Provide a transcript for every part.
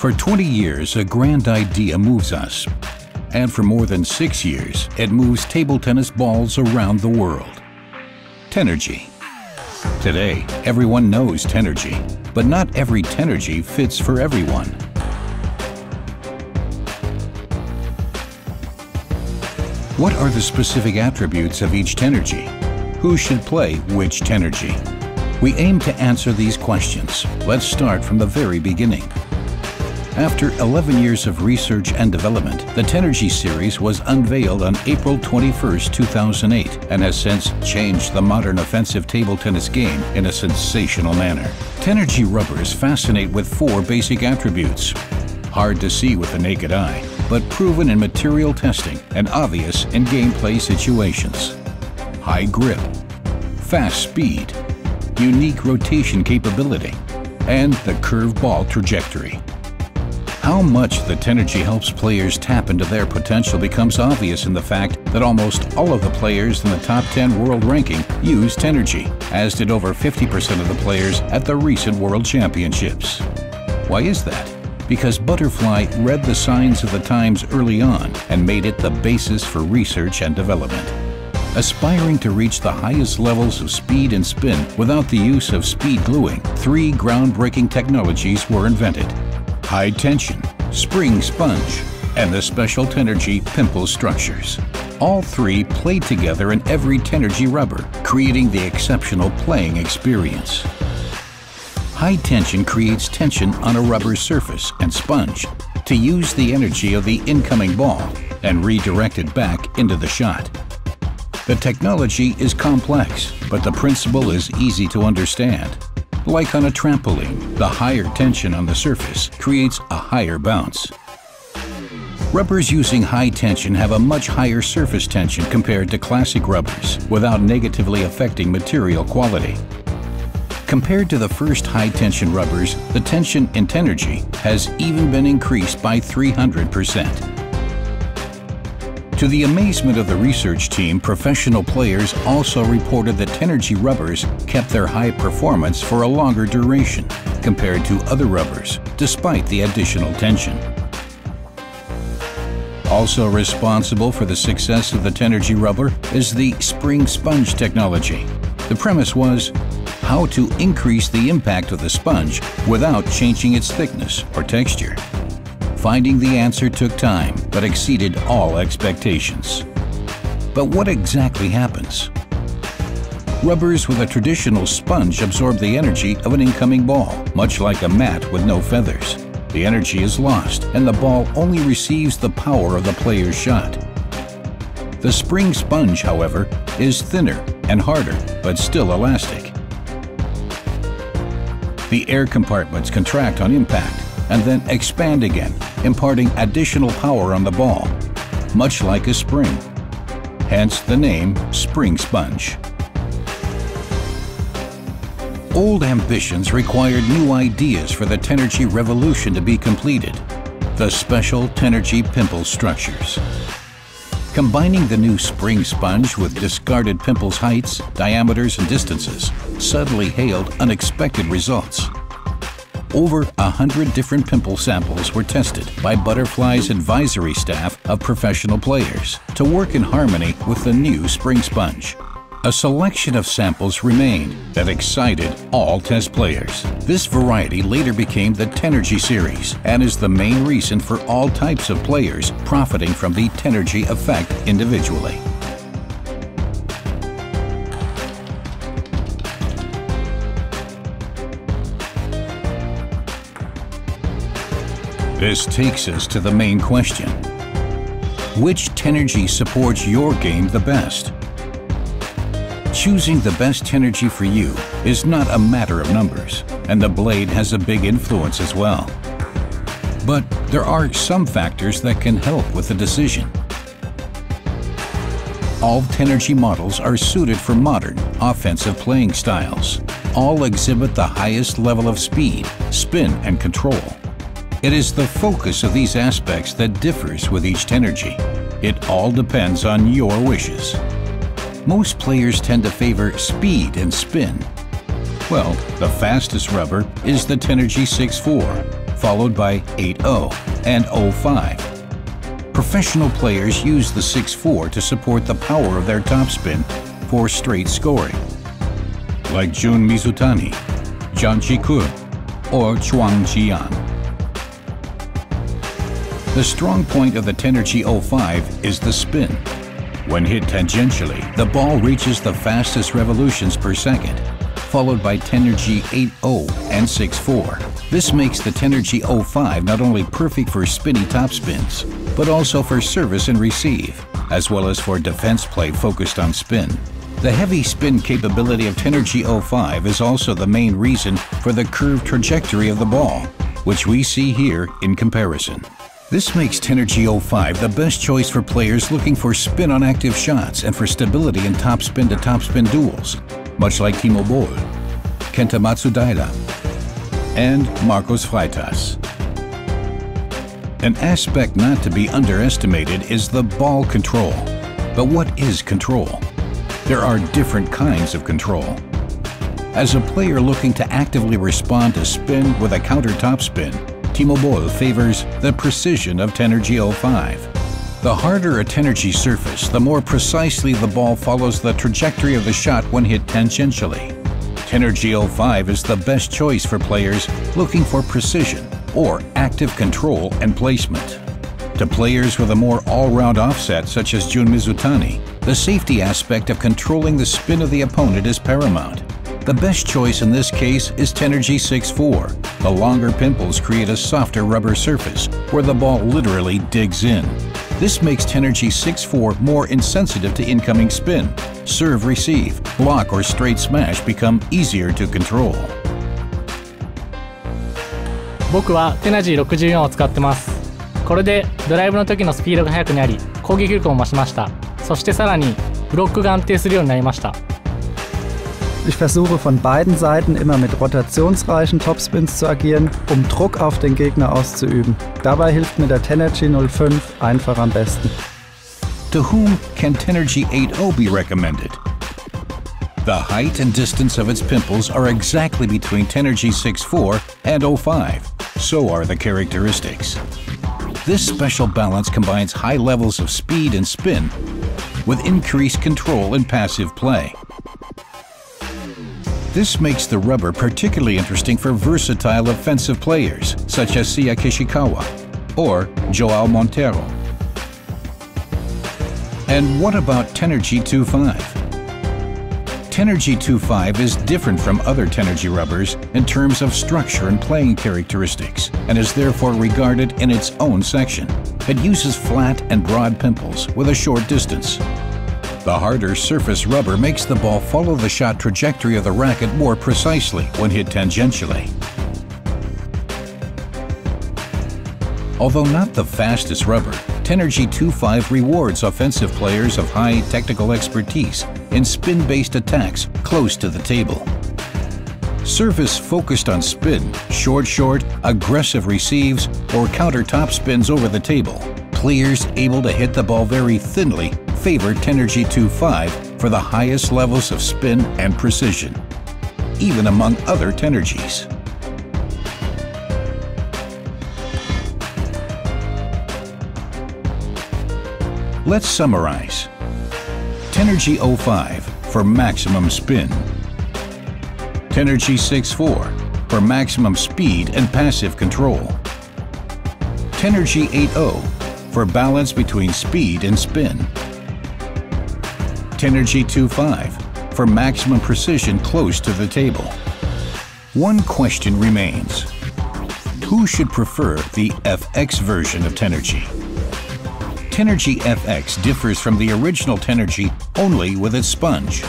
For 20 years, a grand idea moves us. And for more than six years, it moves table tennis balls around the world. Tenergy. Today, everyone knows Tenergy, but not every Tenergy fits for everyone. What are the specific attributes of each Tenergy? Who should play which Tenergy? We aim to answer these questions. Let's start from the very beginning. After 11 years of research and development, the Tenergy series was unveiled on April 21, 2008, and has since changed the modern offensive table tennis game in a sensational manner. Tenergy rubbers fascinate with four basic attributes. Hard to see with the naked eye, but proven in material testing and obvious in gameplay situations. High grip, fast speed, unique rotation capability, and the curved ball trajectory. How much the Tenergy helps players tap into their potential becomes obvious in the fact that almost all of the players in the top 10 world ranking use Tenergy, as did over 50% of the players at the recent World Championships. Why is that? Because Butterfly read the signs of the times early on and made it the basis for research and development. Aspiring to reach the highest levels of speed and spin without the use of speed gluing, three groundbreaking technologies were invented high tension, spring sponge, and the special Tenergy pimple structures. All three play together in every Tenergy rubber, creating the exceptional playing experience. High tension creates tension on a rubber surface and sponge to use the energy of the incoming ball and redirect it back into the shot. The technology is complex, but the principle is easy to understand. Like on a trampoline, the higher tension on the surface creates a higher bounce. Rubbers using high tension have a much higher surface tension compared to classic rubbers without negatively affecting material quality. Compared to the first high tension rubbers, the tension in Tenergy has even been increased by 300%. To the amazement of the research team, professional players also reported that Tenergy rubbers kept their high performance for a longer duration compared to other rubbers, despite the additional tension. Also responsible for the success of the Tenergy rubber is the spring sponge technology. The premise was how to increase the impact of the sponge without changing its thickness or texture. Finding the answer took time, but exceeded all expectations. But what exactly happens? Rubbers with a traditional sponge absorb the energy of an incoming ball, much like a mat with no feathers. The energy is lost, and the ball only receives the power of the player's shot. The spring sponge, however, is thinner and harder, but still elastic. The air compartments contract on impact, and then expand again, imparting additional power on the ball, much like a spring. Hence the name Spring Sponge. Old ambitions required new ideas for the Tenergy revolution to be completed. The special Tenergy pimple structures. Combining the new spring sponge with discarded pimples heights, diameters, and distances suddenly hailed unexpected results. Over a hundred different pimple samples were tested by Butterfly's advisory staff of professional players to work in harmony with the new spring sponge. A selection of samples remained that excited all test players. This variety later became the Tenergy series and is the main reason for all types of players profiting from the Tenergy effect individually. This takes us to the main question. Which Tenergy supports your game the best? Choosing the best Tenergy for you is not a matter of numbers, and the blade has a big influence as well. But there are some factors that can help with the decision. All Tenergy models are suited for modern, offensive playing styles. All exhibit the highest level of speed, spin, and control. It is the focus of these aspects that differs with each Tenergy. It all depends on your wishes. Most players tend to favor speed and spin. Well, the fastest rubber is the Tenergy 6.4, followed by 8-0 and 0-5. Professional players use the 6-4 to support the power of their topspin for straight scoring, like Jun Mizutani, Zhang Jike, or Chuang Jian. The strong point of the Tenergy 05 is the spin. When hit tangentially, the ball reaches the fastest revolutions per second, followed by Tenergy 80 and 6.4. This makes the Tenergy 05 not only perfect for spinny topspins, but also for service and receive, as well as for defense play focused on spin. The heavy spin capability of Tenergy 05 is also the main reason for the curved trajectory of the ball, which we see here in comparison. This makes Tenergy 05 the best choice for players looking for spin on active shots and for stability in topspin to topspin duels, much like Timo Boll, Kenta Matsudaira, and Marcos Freitas. An aspect not to be underestimated is the ball control. But what is control? There are different kinds of control. As a player looking to actively respond to spin with a counter topspin, Timo Boll favors the precision of Tenergy 05. The harder a Tenergy surface, the more precisely the ball follows the trajectory of the shot when hit tangentially. Tenergy 05 is the best choice for players looking for precision or active control and placement. To players with a more all-round offset such as Jun Mizutani, the safety aspect of controlling the spin of the opponent is paramount. The best choice in this case is Tenergy 6-4. The longer pimples create a softer rubber surface where the ball literally digs in. This makes Tenergy 6-4 more insensitive to incoming spin. Serve receive, block or straight smash become easier to control. 僕はテナジー64を使ってますこれでドライブの時のスピードが速くなり攻撃力も増しましたそしてさらにブロックが安定するようになりました Ich versuche von beiden Seiten immer mit rotationsreichen Topspins zu agieren, um Druck auf den Gegner auszuüben. Dabei hilft mir der Tenergy 05 einfach am besten. To whom can Tenergy 8.0 be recommended? The height and distance of its pimples are exactly between Tenergy 6.4 and 05. So are the characteristics. This special balance combines high levels of speed and spin with increased control and passive play. This makes the rubber particularly interesting for versatile offensive players such as Seiya Kishikawa or Joao Monteiro. And what about Tenergy 25? Tenergy 25 is different from other Tenergy rubbers in terms of structure and playing characteristics, and is therefore regarded in its own section. It uses flat and broad pimples with a short distance. The harder surface rubber makes the ball follow the shot trajectory of the racket more precisely when hit tangentially. Although not the fastest rubber, Tenergy 25 rewards offensive players of high technical expertise in spin-based attacks close to the table. Service focused on spin, short short, aggressive receives, or counter top spins over the table. Players able to hit the ball very thinly favor Tenergy 25 for the highest levels of spin and precision, even among other Tenergies. Let's summarize. Tenergy 05 for maximum spin. Tenergy 64 for maximum speed and passive control. Tenergy 80 for balance between speed and spin. Tenergy 25 for maximum precision close to the table. One question remains. Who should prefer the FX version of Tenergy? Tenergy FX differs from the original Tenergy only with its sponge.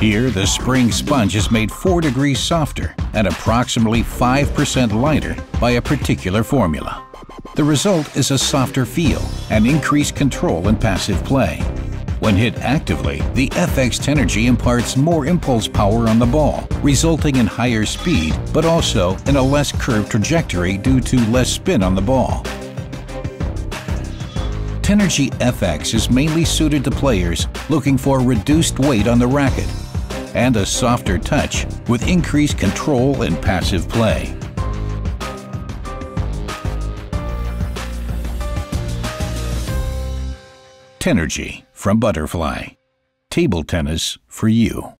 Here, the spring sponge is made 4 degrees softer and approximately 5% lighter by a particular formula. The result is a softer feel and increased control in passive play. When hit actively, the FX Tenergy imparts more impulse power on the ball, resulting in higher speed, but also in a less curved trajectory due to less spin on the ball. Tenergy FX is mainly suited to players looking for reduced weight on the racket and a softer touch with increased control and passive play. Tenergy from Butterfly. Table tennis for you.